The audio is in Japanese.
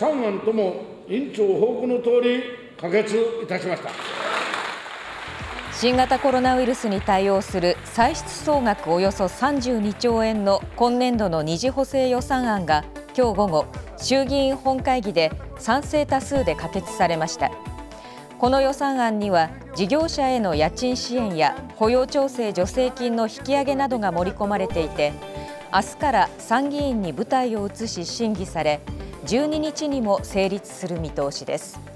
3案とも委員長報告のとおり可決いたしました。新型コロナウイルスに対応する歳出総額およそ32兆円の今年度の二次補正予算案が今日午後衆議院本会議で賛成多数で可決されました。この予算案には事業者への家賃支援や雇用調整助成金の引き上げなどが盛り込まれていて明日から参議院に舞台を移し審議され12日にも成立する見通しです。